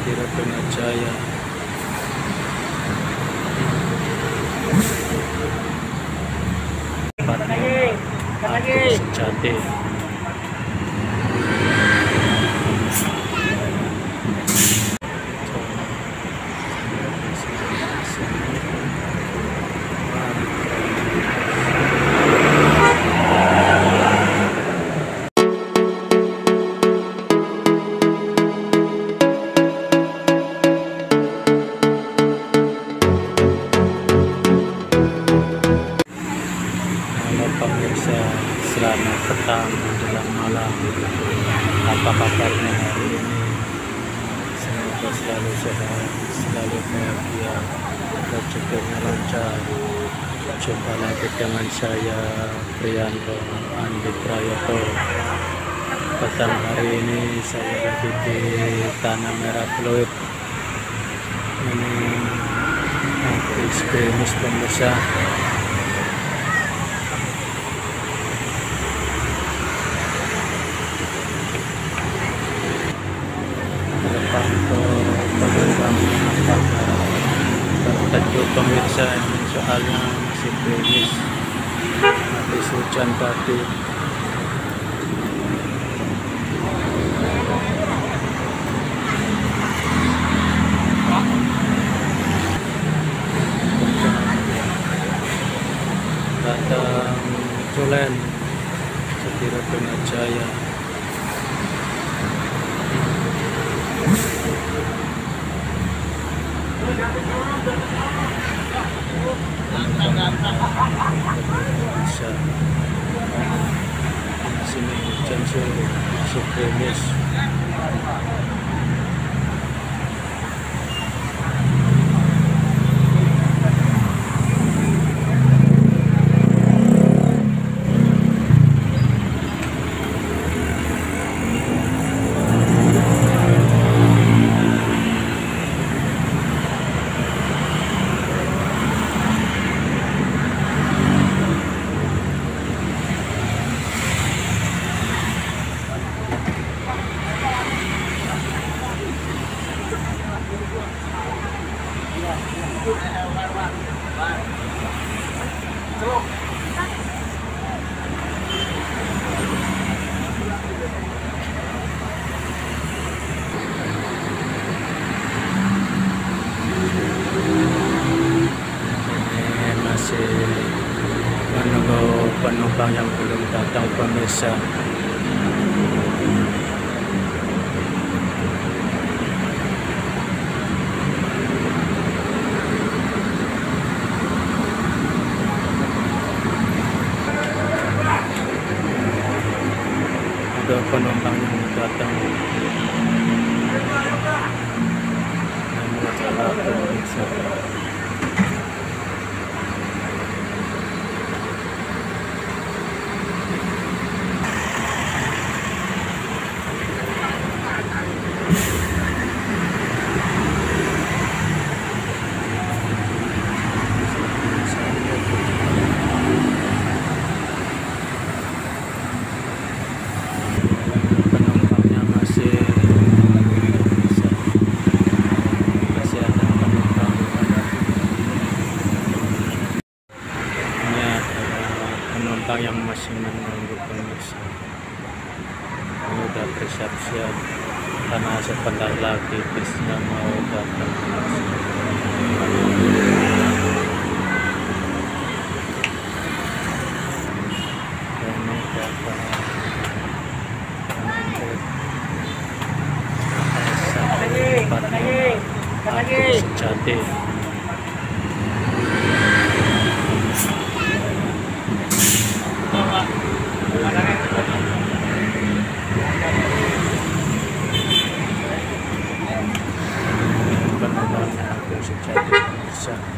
Satira Jaya. Aku sejati selalu sehat, selalu bahagia, rezekinya lancar. Jumpa lagi dengan saya, Prianto Andi Prayoto. Petang hari ini saya lagi di Tanah Merah Fluid. Ini habis pemirsa. Pantau penumpang terkejut pemirsa ini soalnya masih krimis habis hujan tadi. Datang Tulen Setira Jaya bisa. Sini hujan suruh supremis menunggu penumpang yang belum datang pemirsa ada penumpang yang datang namun salah pemirsa penumpangnya masih masih ada penumpang ini adalah yang masih menunggu pemirsa. Ini udah bersiap-siap karena sebentar lagi bisnya mau datang. Ini datang. Aku sejati aku sejati